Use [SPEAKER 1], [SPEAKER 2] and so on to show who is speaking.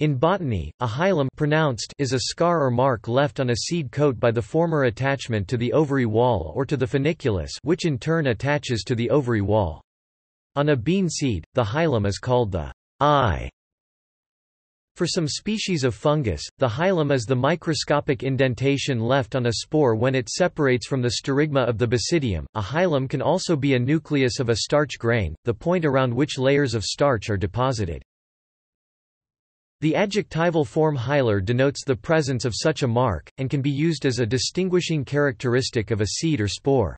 [SPEAKER 1] In botany, a hilum pronounced is a scar or mark left on a seed coat by the former attachment to the ovary wall or to the funiculus which in turn attaches to the ovary wall. On a bean seed, the hilum is called the eye. For some species of fungus, the hilum is the microscopic indentation left on a spore when it separates from the sterigma of the basidium. A hilum can also be a nucleus of a starch grain, the point around which layers of starch are deposited. The adjectival form hilar denotes the presence of such a mark, and can be used as a distinguishing characteristic of a seed or spore.